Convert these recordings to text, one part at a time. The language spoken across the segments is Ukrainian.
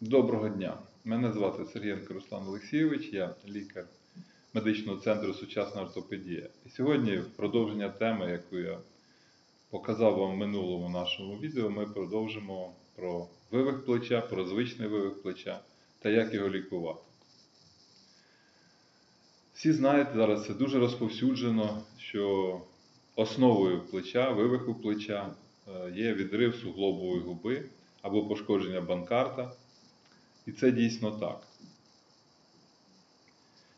Доброго дня. Мене звати Сергієнко Руслан Олексійович, я лікар медичного центру Сучасна ортопедія. І сьогодні в продовження теми, яку я показав вам в минулому нашому відео, ми продовжимо про вивих плеча, про звичний вивих плеча та як його лікувати. Всі знаєте, зараз це дуже розповсюджено, що основою плеча, вивиху плеча е, є відрив суглобової губи або пошкодження банкарта. І це дійсно так.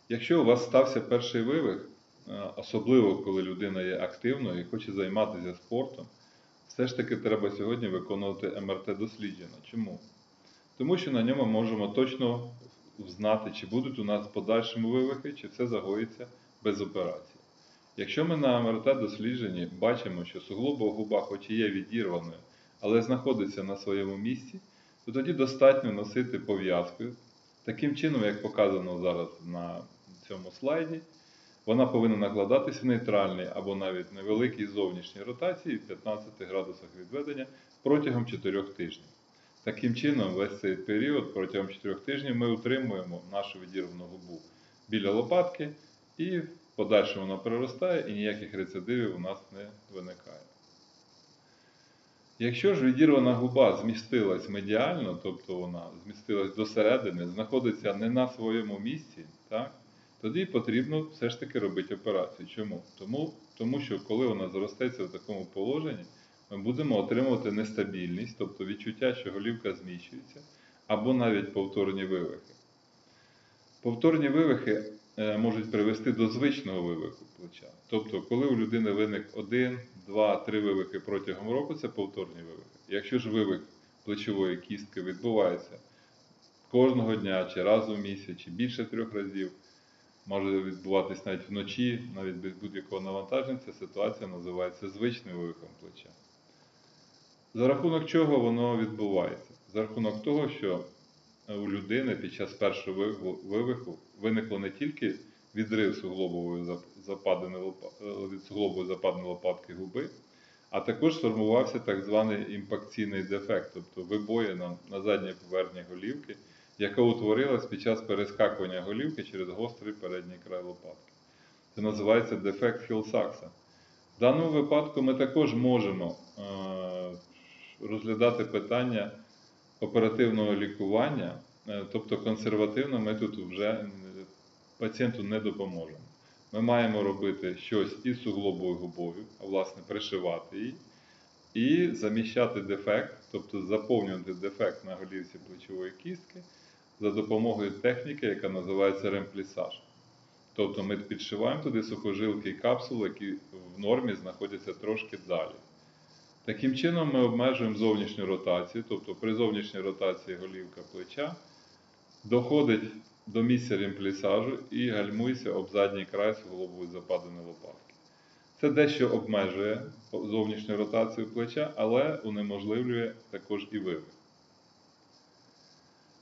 Якщо у вас стався перший вивих, е, особливо коли людина є активною і хоче займатися спортом, все ж таки треба сьогодні виконувати МРТ-дослідження. Чому? Тому що на ньому можемо точно знати, чи будуть у нас в подальшому вивихи, чи все загоїться без операції. Якщо ми на МРТ-дослідженні бачимо, що суглобова губа, хоч і є відірваною, але знаходиться на своєму місці, то тоді достатньо носити пов'язку. Таким чином, як показано зараз на цьому слайді, вона повинна накладатись в нейтральній або навіть невеликій зовнішній ротації в 15 градусах відведення протягом 4 тижнів. Таким чином, весь цей період протягом 4 тижнів ми утримуємо нашу відірвану губу біля лопатки, і в подальшому вона приростає і ніяких рецидивів у нас не виникає. Якщо ж відірвана губа змістилась медіально, тобто вона змістилась досередини, знаходиться не на своєму місці, так, тоді потрібно все ж таки робити операцію. Чому? Тому, тому що коли вона зростеться в такому положенні, ми будемо отримувати нестабільність, тобто відчуття, що голівка зміщується, або навіть повторні вивихи. Повторні вивихи можуть привести до звичного вивиху плеча. Тобто, коли у людини виник один, два, три вивихи протягом року, це повторні вивихи. Якщо ж вивих плечової кістки відбувається кожного дня, чи раз у місяць, чи більше трьох разів, може відбуватись навіть вночі, навіть без будь-якого навантаження, ця ситуація називається звичним вивихом плеча. За рахунок чого воно відбувається? За рахунок того, що у людини під час першого вивиху виникло не тільки відрив суглобової западини, від суглобової западини лопатки губи, а також сформувався так званий імпакційний дефект, тобто вибоїна на задній поверхні голівки, яка утворилась під час перескакування голівки через гострий передній край лопатки. Це називається дефект Хілсакса. В даному випадку ми також можемо е, розглядати питання оперативного лікування, е, тобто консервативно ми тут вже пацієнту не допоможемо. Ми маємо робити щось із суглобовою губою, а власне пришивати її, і заміщати дефект, тобто заповнювати дефект на голівці плечової кістки за допомогою техніки, яка називається ремплісаж. Тобто ми підшиваємо туди сухожилки і капсули, які в нормі знаходяться трошки далі. Таким чином ми обмежуємо зовнішню ротацію, тобто при зовнішній ротації голівка плеча доходить до місця ремплісажу і гальмується об задній край суглобової западини лопатки. Це дещо обмежує зовнішню ротацію плеча, але унеможливлює також і вивих.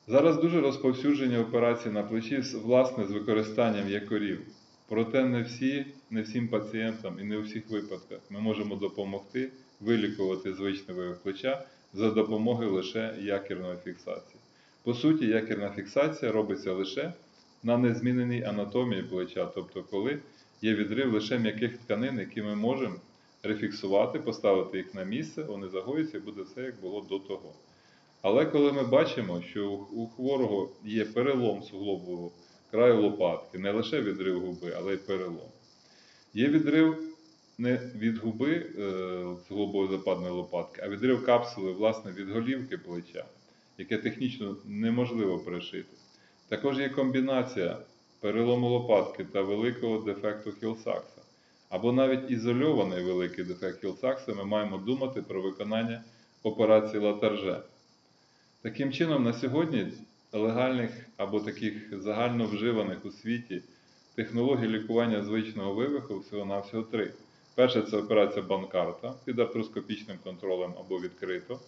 Зараз дуже розповсюджені операції на плечі власне з використанням якорів. Проте не всі, не всім пацієнтам і не у всіх випадках ми можемо допомогти вилікувати звичне вивих плеча за допомогою лише якірної фіксації. По суті, якірна фіксація робиться лише на незміненій анатомії плеча, тобто коли є відрив лише м'яких тканин, які ми можемо рефіксувати, поставити їх на місце, вони загоються і буде все, як було до того. Але коли ми бачимо, що у хворого є перелом суглобового краю лопатки, не лише відрив губи, але й перелом. Є відрив не від губи е, западної лопатки, а відрив капсули власне, від голівки плеча яке технічно неможливо перешити. Також є комбінація перелому лопатки та великого дефекту хілсакса. Або навіть ізольований великий дефект хілсакса ми маємо думати про виконання операції латарже. Таким чином, на сьогодні легальних або таких загально вживаних у світі технологій лікування звичного вивиху всього-навсього три. Перша це операція банкарта під артроскопічним контролем або відкрито.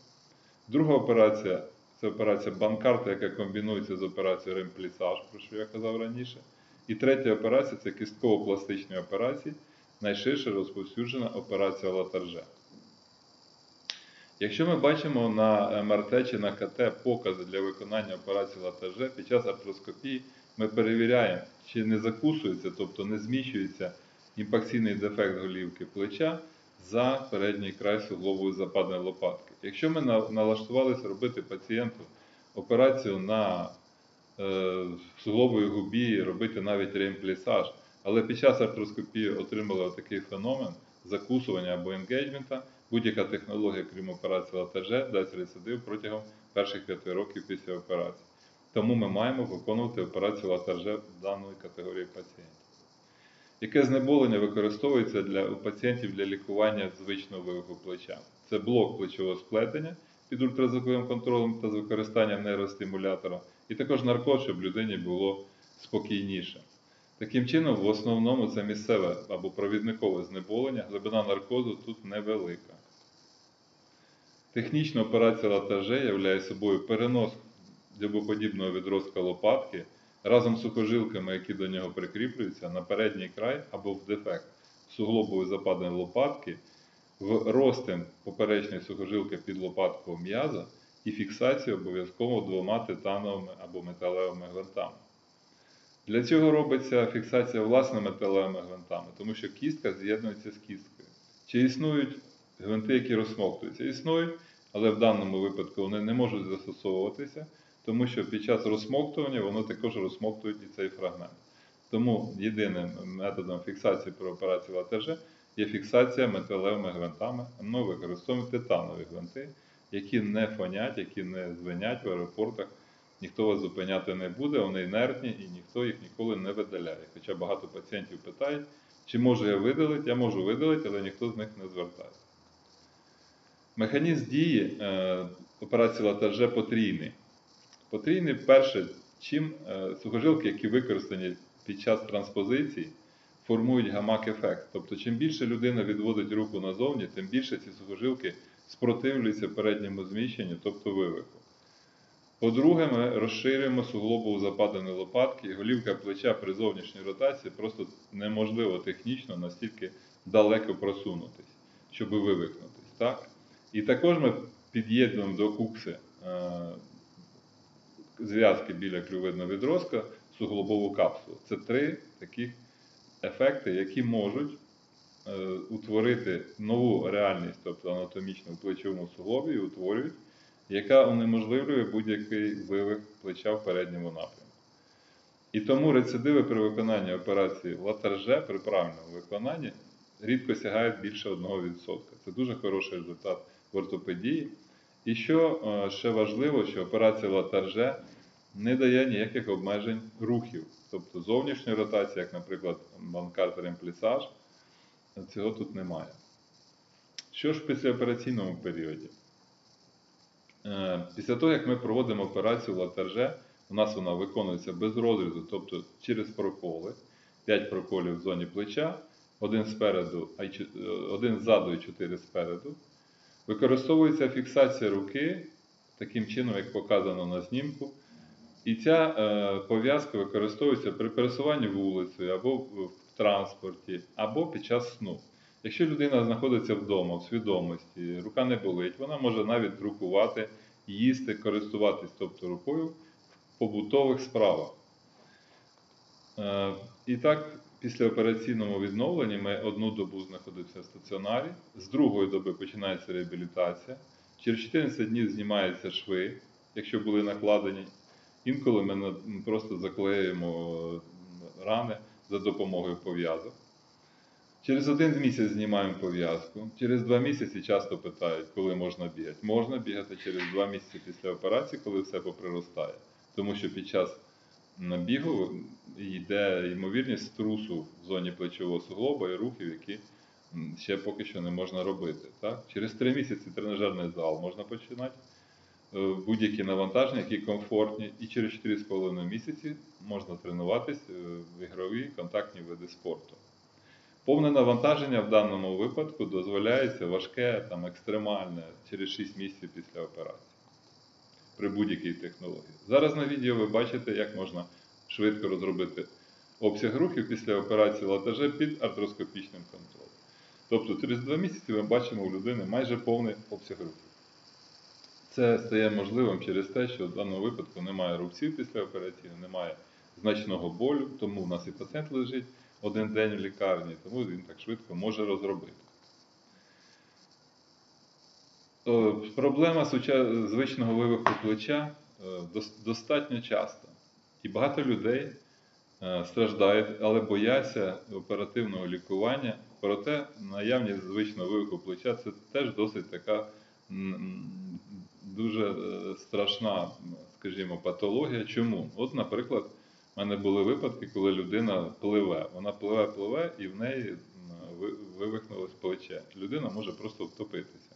Друга операція це операція банкарта, яка комбінується з операцією ремплісаж, про що я казав раніше. І третя операція це кістково-пластичні операції, найширше розповсюджена операція латарже. Якщо ми бачимо на МРТ чи на КТ покази для виконання операції латаже, під час артроскопії ми перевіряємо, чи не закусується, тобто не зміщується імпакційний дефект голівки плеча за передній край суглобової западної лопатки. Якщо ми налаштувалися робити пацієнту операцію на е, суглобовій губі, робити навіть реімплісаж, але під час артроскопії отримали такий феномен закусування або енгейджмента, будь-яка технологія, крім операції латаже, дасть рецидив протягом перших 5 років після операції. Тому ми маємо виконувати операцію в даної категорії пацієнтів. Яке знеболення використовується для, у пацієнтів для лікування звичного вивиху плеча? Це блок плечового сплетення під ультразвуковим контролем та з використанням нейростимулятора, і також наркоз, щоб людині було спокійніше. Таким чином, в основному це місцеве або провідникове знеболення, глибина наркозу тут невелика. Технічна операція латаже являє собою перенос дюбоподібного відростка лопатки разом з сухожилками, які до нього прикріплюються, на передній край або в дефект суглобової западної лопатки, в розтин поперечної сухожилки під лопаткою м'яза і фіксацію обов'язково двома титановими або металевими гвинтами. Для цього робиться фіксація власне металевими гвинтами, тому що кістка з'єднується з кісткою. Чи існують гвинти, які розсмоктуються? Існують, але в даному випадку вони не можуть застосовуватися, тому що під час розсмоктування воно також розсмоктують і цей фрагмент. Тому єдиним методом фіксації при операції латеже є фіксація металевими гвинтами. Ми використовуємо титанові гвинти, які не фонять, які не звенять в аеропортах. Ніхто вас зупиняти не буде, вони інертні і ніхто їх ніколи не видаляє. Хоча багато пацієнтів питають, чи можу я видалити, я можу видалити, але ніхто з них не звертається. Механізм дії е, операції латаже потрійний. Потрійний, перше, чим е, сухожилки, які використані під час транспозиції, формують гамак-ефект. Тобто, чим більше людина відводить руку назовні, тим більше ці сухожилки спротивлюються передньому зміщенню, тобто вивиху. По-друге, ми розширюємо суглобову западину лопатки, і голівка плеча при зовнішній ротації просто неможливо технічно настільки далеко просунутись, щоб вивихнутись. Так? І також ми під'єднуємо до кукси е, зв'язки біля клювидного відростка суглобову капсулу. Це три таких ефекти, які можуть е, утворити нову реальність, тобто анатомічну в плечовому суглобі, і утворюють, яка унеможливлює будь-який вивих плеча в передньому напрямку. І тому рецидиви при виконанні операції латарже при правильному виконанні рідко сягають більше 1%. Це дуже хороший результат в ортопедії. І що е, ще важливо, що операція латарже не дає ніяких обмежень рухів, тобто зовнішньої ротації, як, наприклад, банкартер імплісаж, цього тут немає. Що ж в післяопераційному періоді? Е, Після того, як ми проводимо операцію латарже, у нас вона виконується без розрізу, тобто через проколи, 5 проколів в зоні плеча, один спереду, один ззаду і 4 спереду. Використовується фіксація руки таким чином, як показано на знімку. І ця е, пов'язка використовується при пересуванні вулицею або в, транспорті, або під час сну. Якщо людина знаходиться вдома в свідомості, рука не болить, вона може навіть друкувати, їсти, користуватись тобто рукою в побутових справах. Е, і так, після операційного відновлення ми одну добу знаходимося в стаціонарі, з другої доби починається реабілітація. Через 14 днів знімаються шви, якщо були накладені. Інколи ми просто заклеюємо рани за допомогою пов'язок. Через один місяць знімаємо пов'язку. Через два місяці часто питають, коли можна бігати. Можна бігати через два місяці після операції, коли все поприростає. Тому що під час набігу йде ймовірність струсу в зоні плечового суглоба і рухів, які ще поки що не можна робити. Так? Через три місяці тренажерний зал можна починати. е, Будь-які навантаження, які комфортні, і через 4,5 місяці можна тренуватись е, в ігрові контактні види спорту. Повне навантаження в даному випадку дозволяється важке, там, екстремальне через 6 місяців після операції при будь-якій технології. Зараз на відео ви бачите, як можна швидко розробити обсяг рухів після операції латаже під артроскопічним контролем. Тобто через 2 місяці ми бачимо у людини майже повний обсяг рухів. Це стає можливим через те, що в даному випадку немає рубців після операції, немає значного болю, тому в нас і пацієнт лежить один день в лікарні, тому він так швидко може розробити. Е, Проблема звичного вивиху плеча е, достатньо часто. І багато людей е, страждають, але бояться оперативного лікування. Проте наявність звичного вивиху плеча це теж досить така дуже е, страшна, скажімо, патологія. Чому? От, наприклад, в мене були випадки, коли людина пливе. Вона пливе, пливе, і в неї вивихнулось плече. Людина може просто втопитися.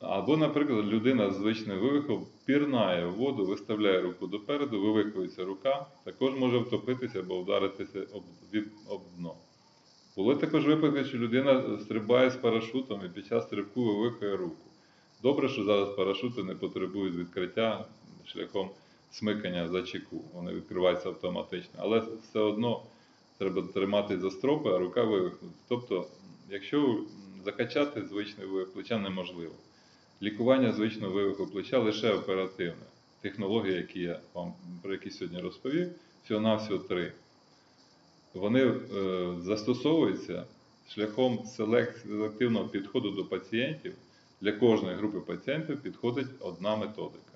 Або, наприклад, людина з звичним вивихом пірнає в воду, виставляє руку допереду, вивихується рука, також може втопитися або вдаритися об, об дно. Були також випадки, що людина стрибає з парашутом і під час стрибку вивихує руку. Добре, що зараз парашути не потребують відкриття шляхом смикання за чеку. Вони відкриваються автоматично. Але все одно треба тримати за стропи, а рука вивихнута. Тобто, якщо закачати звичний вивих плеча неможливо. Лікування звичного вивиху плеча лише оперативне. Технології, які я вам про які сьогодні розповів, всього-навсього три. Вони е, застосовуються шляхом селективного підходу до пацієнтів. Для кожної групи пацієнтів підходить одна методика.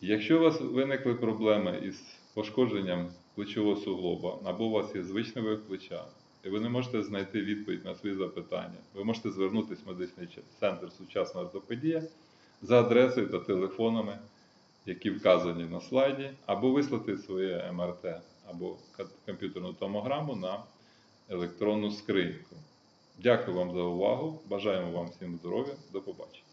Якщо у вас виникли проблеми із пошкодженням плечового суглоба, або у вас є звичний вивих плеча, і ви не можете знайти відповідь на свої запитання, ви можете звернутися в медичний центр сучасна ортопедія за адресою та телефонами, які вказані на слайді, або вислати своє МРТ або комп'ютерну томограму на електронну скриньку. Дякую вам за увагу. Бажаємо вам всім здоров'я. До побачення.